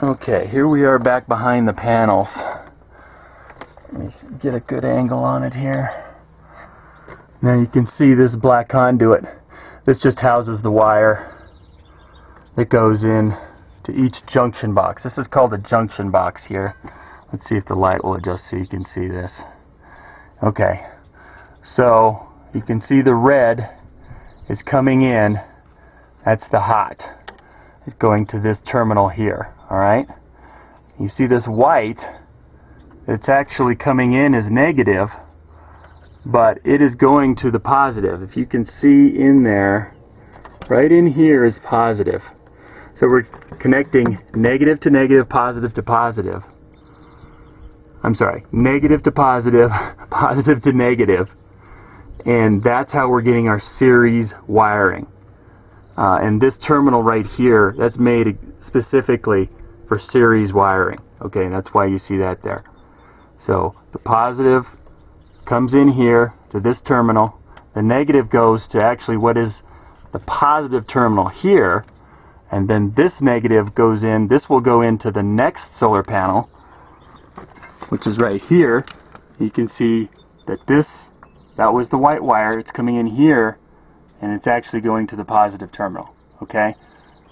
Okay, here we are back behind the panels. Let me get a good angle on it here. Now you can see this black conduit. This just houses the wire that goes in to each junction box. This is called a junction box here. Let's see if the light will adjust so you can see this. Okay, so you can see the red is coming in. That's the hot. It's going to this terminal here. Alright? You see this white, it's actually coming in as negative, but it is going to the positive. If you can see in there, right in here is positive. So we're connecting negative to negative, positive to positive. I'm sorry, negative to positive, positive to negative, and that's how we're getting our series wiring. Uh, and this terminal right here, that's made specifically for series wiring. Okay, and that's why you see that there. So the positive comes in here to this terminal. The negative goes to actually what is the positive terminal here. And then this negative goes in, this will go into the next solar panel, which is right here. You can see that this, that was the white wire. It's coming in here, and it's actually going to the positive terminal. Okay?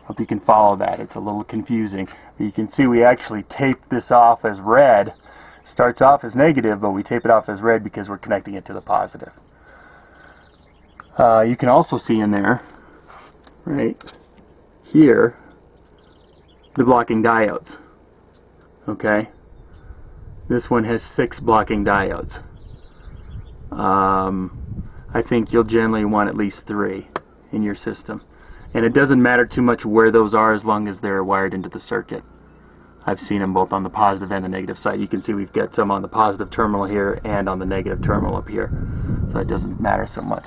Hope you can follow that. It's a little confusing. But you can see we actually tape this off as red. Starts off as negative, but we tape it off as red because we're connecting it to the positive. Uh, you can also see in there, right here, the blocking diodes. Okay? This one has six blocking diodes. Um, I think you'll generally want at least three in your system. And it doesn't matter too much where those are as long as they're wired into the circuit. I've seen them both on the positive and the negative side. You can see we've got some on the positive terminal here and on the negative terminal up here. So it doesn't matter so much.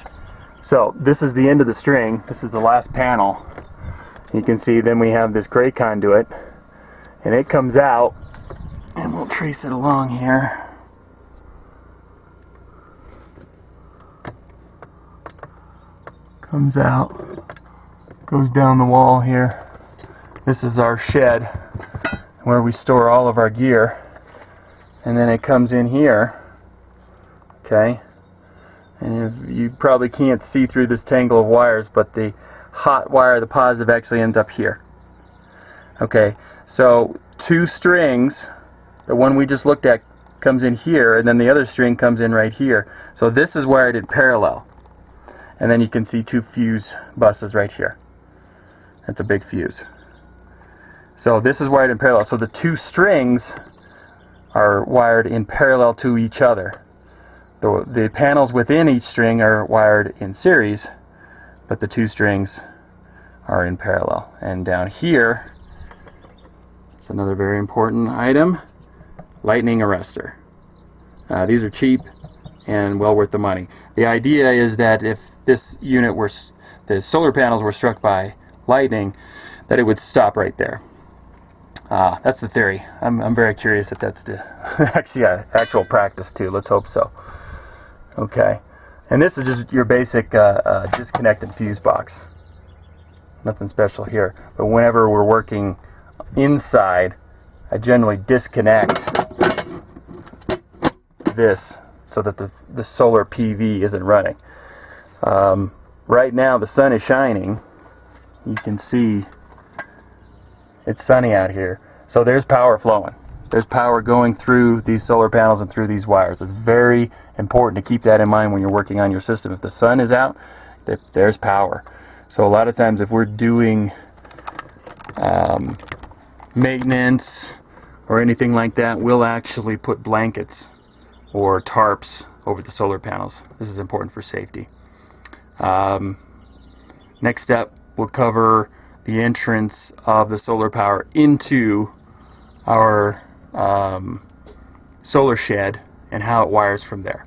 So this is the end of the string. This is the last panel. You can see then we have this gray conduit and it comes out and we'll trace it along here. Comes out, goes down the wall here. This is our shed where we store all of our gear. And then it comes in here. Okay. And you probably can't see through this tangle of wires, but the hot wire, the positive, actually ends up here. Okay, so two strings, the one we just looked at comes in here, and then the other string comes in right here. So this is wired in parallel. And then you can see two fuse buses right here. That's a big fuse. So this is wired in parallel. So the two strings are wired in parallel to each other. The, the panels within each string are wired in series, but the two strings are in parallel. And down here, it's another very important item, lightning arrestor. Uh, these are cheap and well worth the money. The idea is that if this unit were, the solar panels were struck by lightning, that it would stop right there. Uh, that's the theory. I'm, I'm very curious if that's the actually yeah, actual practice too. Let's hope so. Okay. And this is just your basic uh, uh, disconnect and fuse box. Nothing special here. But whenever we're working inside, I generally disconnect this so that the, the solar PV isn't running. Um, right now the sun is shining. You can see it's sunny out here. So there's power flowing. There's power going through these solar panels and through these wires. It's very important to keep that in mind when you're working on your system. If the sun is out, there's power. So a lot of times if we're doing um, maintenance or anything like that, we'll actually put blankets or tarps over the solar panels. This is important for safety. Um, next step, we'll cover the entrance of the solar power into our um, solar shed and how it wires from there.